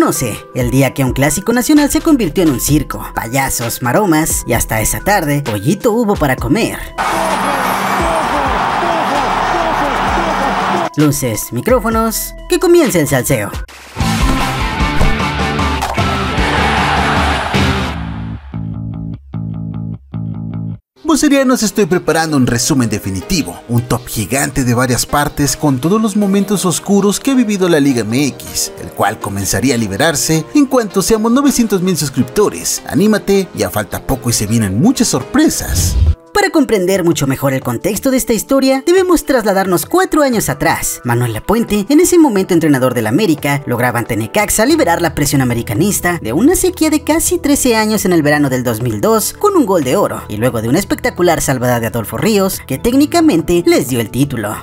no sé, el día que un clásico nacional se convirtió en un circo, payasos, maromas y hasta esa tarde, pollito hubo para comer. Luces, micrófonos, que comience el salseo. Vocerianos estoy preparando un resumen definitivo, un top gigante de varias partes con todos los momentos oscuros que ha vivido la Liga MX, el cual comenzaría a liberarse en cuanto seamos 900 mil suscriptores. Anímate, ya falta poco y se vienen muchas sorpresas. Para comprender mucho mejor el contexto de esta historia, debemos trasladarnos cuatro años atrás. Manuel Lapuente, en ese momento entrenador del América, lograba ante Necaxa liberar la presión americanista de una sequía de casi 13 años en el verano del 2002 con un gol de oro y luego de una espectacular salvada de Adolfo Ríos que técnicamente les dio el título.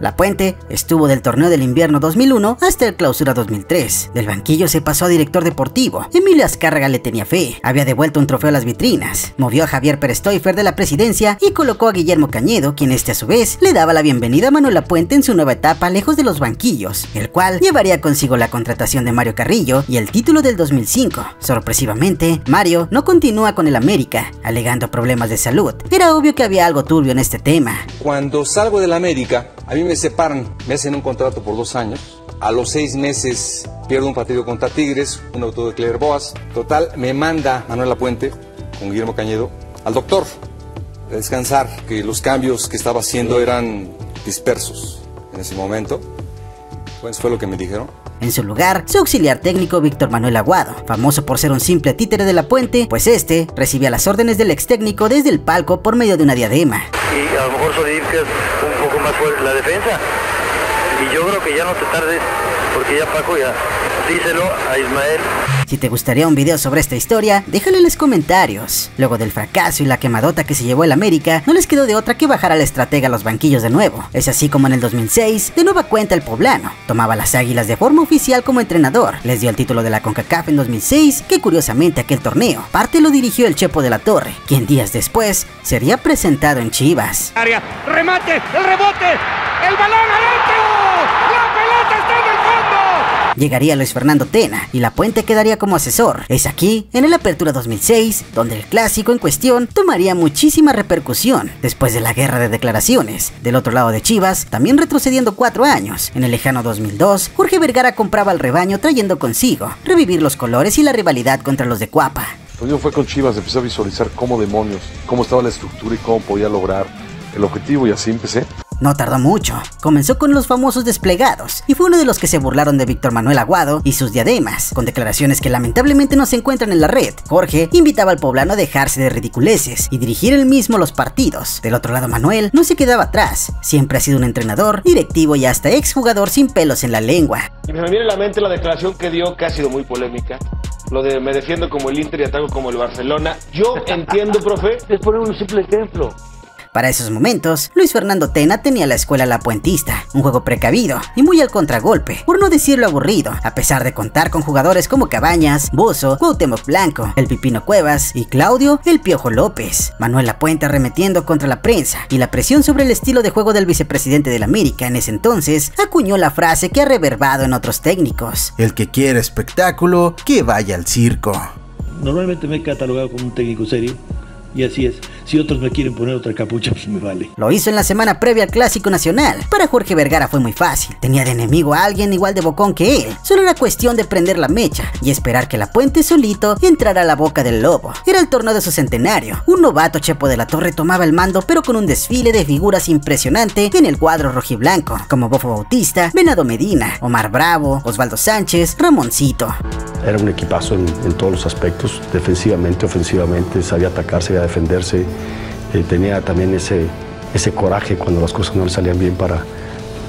La Puente estuvo del torneo del invierno 2001 hasta el clausura 2003. Del banquillo se pasó a director deportivo. Emilio Azcárraga le tenía fe. Había devuelto un trofeo a las vitrinas. Movió a Javier Pérez Toifer de la presidencia y colocó a Guillermo Cañedo, quien este a su vez le daba la bienvenida a Manuel Puente en su nueva etapa lejos de los banquillos, el cual llevaría consigo la contratación de Mario Carrillo y el título del 2005. Sorpresivamente, Mario no continúa con el América, alegando problemas de salud. Era obvio que había algo turbio en este tema. Cuando salgo del América, a mí me separan, me hacen un contrato por dos años. A los seis meses pierdo un partido contra Tigres, un auto de Claire Boas. Total, me manda Manuel Puente con Guillermo Cañedo al doctor a descansar, que los cambios que estaba haciendo eran dispersos en ese momento. Pues fue lo que me dijeron. En su lugar, su auxiliar técnico Víctor Manuel Aguado, famoso por ser un simple títere de la puente, pues este recibía las órdenes del ex técnico desde el palco por medio de una diadema. Y a lo mejor un poco más fuerte la defensa. Y yo creo que ya no te tardes, porque ya Paco ya díselo a Ismael. Si te gustaría un video sobre esta historia, déjalo en los comentarios. Luego del fracaso y la quemadota que se llevó el América, no les quedó de otra que bajar al estratega a los banquillos de nuevo. Es así como en el 2006, de nueva cuenta el poblano, tomaba las águilas de forma oficial como entrenador, les dio el título de la CONCACAF en 2006, que curiosamente aquel torneo, parte lo dirigió el Chepo de la Torre, quien días después sería presentado en Chivas. ¡Remate! ¡El rebote! ¡El balón adentro! ¡La pelota está en el fondo! Llegaría Luis Fernando Tena y La Puente quedaría como asesor. Es aquí, en el Apertura 2006, donde el clásico en cuestión tomaría muchísima repercusión después de la guerra de declaraciones. Del otro lado de Chivas, también retrocediendo cuatro años, en el lejano 2002, Jorge Vergara compraba al rebaño trayendo consigo revivir los colores y la rivalidad contra los de Cuapa. Cuando yo fue con Chivas, empecé a visualizar cómo demonios, cómo estaba la estructura y cómo podía lograr el objetivo y así empecé. No tardó mucho, comenzó con los famosos desplegados y fue uno de los que se burlaron de Víctor Manuel Aguado y sus diademas, con declaraciones que lamentablemente no se encuentran en la red. Jorge invitaba al poblano a dejarse de ridiculeces y dirigir él mismo los partidos. Del otro lado Manuel no se quedaba atrás, siempre ha sido un entrenador, directivo y hasta exjugador sin pelos en la lengua. Y me viene a la mente la declaración que dio que ha sido muy polémica. Lo de me defiendo como el Inter y ataco como el Barcelona. Yo entiendo, profe, es poner un simple ejemplo. Para esos momentos, Luis Fernando Tena tenía la escuela La Puentista, un juego precavido y muy al contragolpe, por no decirlo aburrido, a pesar de contar con jugadores como Cabañas, Bozo, Cuauhtémoc Blanco, El Pipino Cuevas y Claudio El Piojo López. Manuel Lapuente arremetiendo contra la prensa y la presión sobre el estilo de juego del vicepresidente de la América en ese entonces, acuñó la frase que ha reverbado en otros técnicos. El que quiere espectáculo, que vaya al circo. Normalmente me he catalogado como un técnico serio y así es. Si otros me quieren poner otra capucha, pues me vale. Lo hizo en la semana previa al Clásico Nacional. Para Jorge Vergara fue muy fácil. Tenía de enemigo a alguien igual de bocón que él. Solo era cuestión de prender la mecha y esperar que la puente solito entrara a la boca del lobo. Era el torneo de su centenario. Un novato Chepo de la Torre tomaba el mando, pero con un desfile de figuras impresionante en el cuadro rojiblanco, como Bofo Bautista, Venado Medina, Omar Bravo, Osvaldo Sánchez, Ramoncito. Era un equipazo en, todos los aspectos, defensivamente, ofensivamente, sabía atacar, sabía defenderse, eh, tenía también ese, ese coraje cuando las cosas no le salían bien para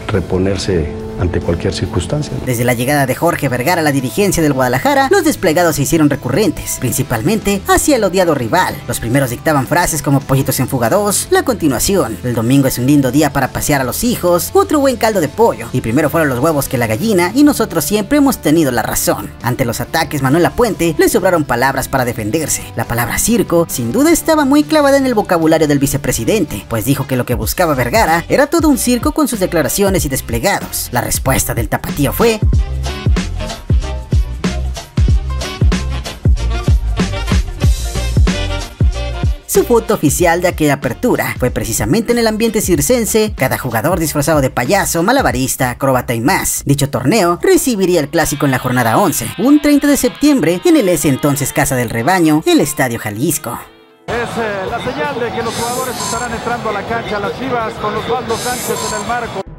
reponerse ante cualquier circunstancia. Desde la llegada de Jorge Vergara a la dirigencia del Guadalajara, los desplegados se hicieron recurrentes, principalmente hacia el odiado rival. Los primeros dictaban frases como pollitos en fuga 2, la continuación, el domingo es un lindo día para pasear a los hijos, otro buen caldo de pollo, y primero fueron los huevos que la gallina, y nosotros siempre hemos tenido la razón. Ante los ataques, Manuel Lapuente le sobraron palabras para defenderse. La palabra circo, sin duda, estaba muy clavada en el vocabulario del vicepresidente, pues dijo que lo que buscaba Vergara era todo un circo con sus declaraciones y desplegados. La respuesta del tapatío fue... Su foto oficial de aquella apertura fue precisamente en el ambiente circense, cada jugador disfrazado de payaso, malabarista, acróbata y más. Dicho torneo recibiría el clásico en la jornada 11, un 30 de septiembre, en el ese entonces Casa del Rebaño, el Estadio Jalisco. Es eh, la señal de que los jugadores estarán entrando a la cancha, las chivas con Osvaldo Sánchez en el marco.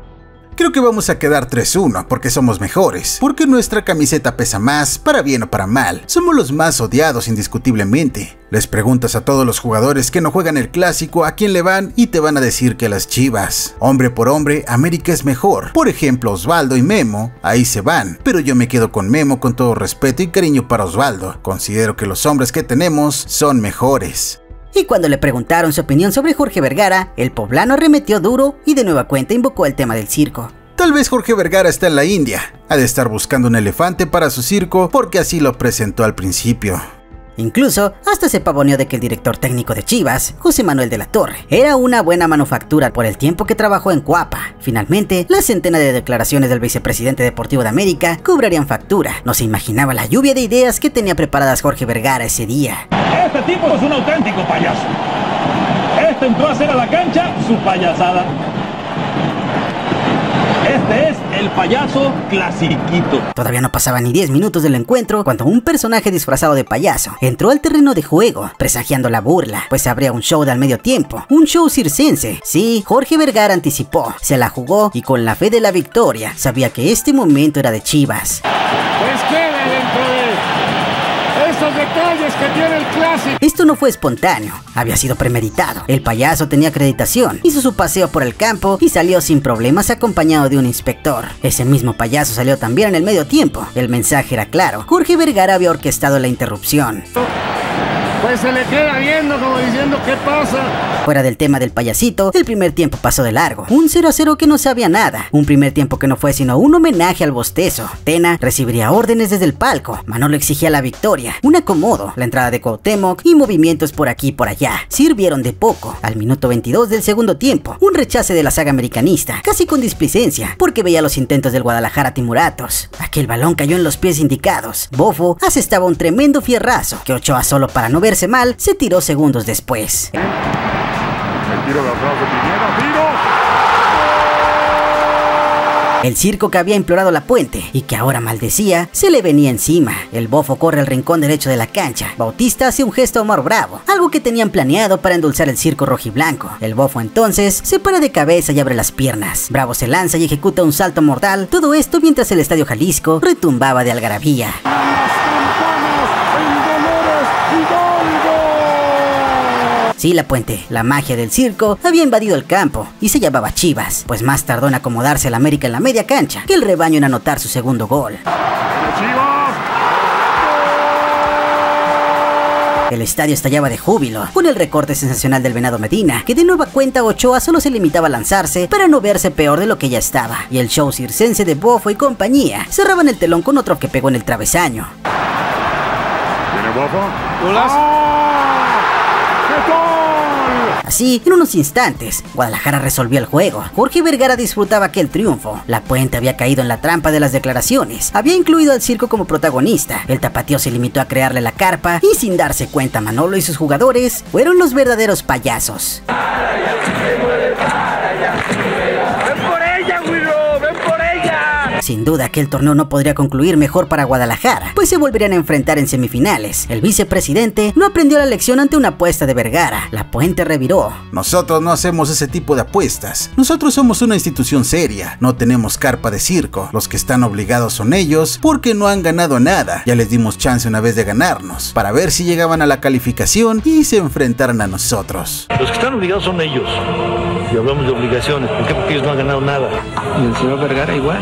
Creo que vamos a quedar 3-1 porque somos mejores, porque nuestra camiseta pesa más, para bien o para mal. Somos los más odiados indiscutiblemente. Les preguntas a todos los jugadores que no juegan el clásico a quién le van y te van a decir que las chivas. Hombre por hombre, América es mejor. Por ejemplo, Osvaldo y Memo, ahí se van. Pero yo me quedo con Memo con todo respeto y cariño para Osvaldo. Considero que los hombres que tenemos son mejores. Y cuando le preguntaron su opinión sobre Jorge Vergara, el poblano arremetió duro y de nueva cuenta invocó el tema del circo. Tal vez Jorge Vergara está en la India. Ha de estar buscando un elefante para su circo porque así lo presentó al principio. Incluso hasta se pavoneó de que el director técnico de Chivas, José Manuel de la Torre, era una buena manufactura por el tiempo que trabajó en Cuapa. Finalmente, la centena de declaraciones del vicepresidente deportivo de América cobrarían factura. No se imaginaba la lluvia de ideas que tenía preparadas Jorge Vergara ese día. Este tipo es un auténtico payaso. Este entró a hacer a la cancha su payasada. Este es el payaso clasiquito. Todavía no pasaba ni 10 minutos del encuentro cuando un personaje disfrazado de payaso entró al terreno de juego, presagiando la burla, pues habría un show de al medio tiempo, un show circense. Sí, Jorge Vergara anticipó, se la jugó y con la fe de la victoria sabía que este momento era de Chivas. Pues queda dentro de estos Esto no fue espontáneo, había sido premeditado. El payaso tenía acreditación, hizo su paseo por el campo y salió sin problemas acompañado de un inspector. Ese mismo payaso salió también en el medio tiempo. El mensaje era claro, Jorge Vergara había orquestado la interrupción. Pues se le queda viendo como diciendo qué pasa. Fuera del tema del payasito, el primer tiempo pasó de largo. Un 0 a 0 que no sabía nada. Un primer tiempo que no fue sino un homenaje al bostezo. Tena recibiría órdenes desde el palco. Manolo exigía la victoria. Un acomodo, la entrada de Cuauhtémoc y movimientos por aquí y por allá. Sirvieron de poco. Al minuto 22 del segundo tiempo, un rechace de la saga americanista, casi con displicencia, porque veía los intentos del Guadalajara Timuratos. Aquel balón cayó en los pies indicados. Bofo asestaba un tremendo fierrazo que Ochoa solo para no verse mal se tiró segundos después. El tiro de atrás de Pineda, tiro. El circo que había implorado la puente y que ahora maldecía se le venía encima. El bofo corre al rincón derecho de la cancha. Bautista hace un gesto a Omar Bravo, algo que tenían planeado para endulzar el circo rojiblanco. El bofo entonces se para de cabeza y abre las piernas. Bravo se lanza y ejecuta un salto mortal. Todo esto mientras el estadio Jalisco retumbaba de algarabía. Sí, la puente, la magia del circo había invadido el campo y se llamaba Chivas, pues más tardó en acomodarse el América en la media cancha que el rebaño en anotar su segundo gol. El estadio estallaba de júbilo, con el recorte sensacional del Venado Medina, que de nueva cuenta Ochoa solo se limitaba a lanzarse para no verse peor de lo que ya estaba, y el show circense de Bofo y compañía cerraban el telón con otro que pegó en el travesaño. ¿Viene Bofo? Así, en unos instantes, Guadalajara resolvió el juego. Jorge Vergara disfrutaba aquel triunfo. La puente había caído en la trampa de las declaraciones. Había incluido al circo como protagonista. El tapatío se limitó a crearle la carpa y sin darse cuenta Manolo y sus jugadores fueron los verdaderos payasos. Sin duda que el torneo no podría concluir mejor para Guadalajara, pues se volverían a enfrentar en semifinales. El vicepresidente no aprendió la lección ante una apuesta de Vergara. La puente reviró. Nosotros no hacemos ese tipo de apuestas. Nosotros somos una institución seria. No tenemos carpa de circo. Los que están obligados son ellos porque no han ganado nada. Ya les dimos chance una vez de ganarnos para ver si llegaban a la calificación y se enfrentaran a nosotros. Los que están obligados son ellos. Y hablamos de obligaciones. ¿Por qué? Porque ellos no han ganado nada. Y el señor Vergara igual.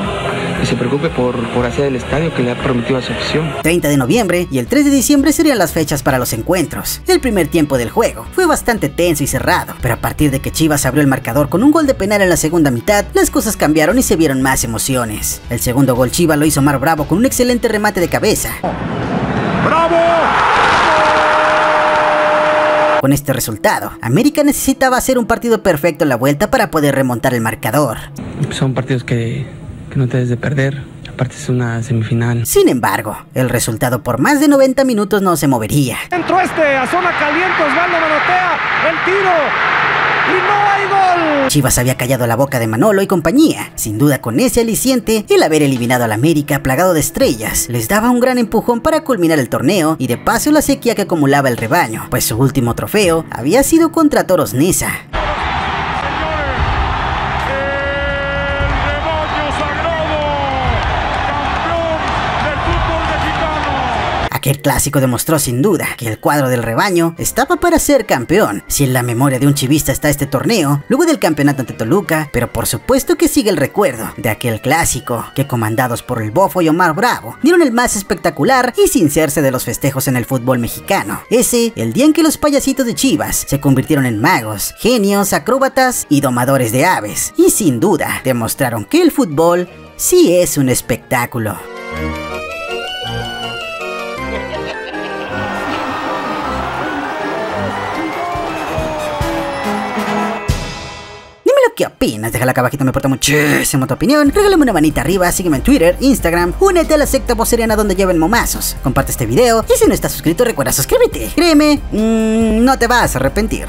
Se preocupe por, por hacer el estadio que le ha prometido a su afición. 30 de noviembre y el 3 de diciembre serían las fechas para los encuentros. El primer tiempo del juego fue bastante tenso y cerrado, pero a partir de que Chivas abrió el marcador con un gol de penal en la segunda mitad, las cosas cambiaron y se vieron más emociones. El segundo gol Chivas lo hizo Mar Bravo con un excelente remate de cabeza. ¡Bravo! Con este resultado, América necesitaba hacer un partido perfecto en la vuelta para poder remontar el marcador. Son partidos que, que no te debes de perder. Aparte es una semifinal. Sin embargo, el resultado por más de 90 minutos no se movería. Entró este a zona caliente, Osvaldo manotea el tiro. Y no hay gol. Chivas había callado la boca de Manolo y compañía. Sin duda con ese aliciente, el haber eliminado al América plagado de estrellas les daba un gran empujón para culminar el torneo y de paso la sequía que acumulaba el rebaño, pues su último trofeo había sido contra Toros Neza. Aquel clásico demostró sin duda que el cuadro del rebaño estaba para ser campeón. Si en la memoria de un chivista está este torneo, luego del campeonato ante Toluca, pero por supuesto que sigue el recuerdo de aquel clásico que comandados por el Bofo y Omar Bravo dieron el más espectacular y sincerse de los festejos en el fútbol mexicano. Ese, el día en que los payasitos de Chivas se convirtieron en magos, genios, acróbatas y domadores de aves. Y sin duda demostraron que el fútbol sí es un espectáculo. ¿Qué opinas? Déjala acá abajito, me importa muchísimo tu opinión. Regálame una manita arriba, sígueme en Twitter, Instagram, únete a la secta voceriana donde lleven momazos. Comparte este video y si no estás suscrito recuerda suscríbete. Créeme, mmm, no te vas a arrepentir.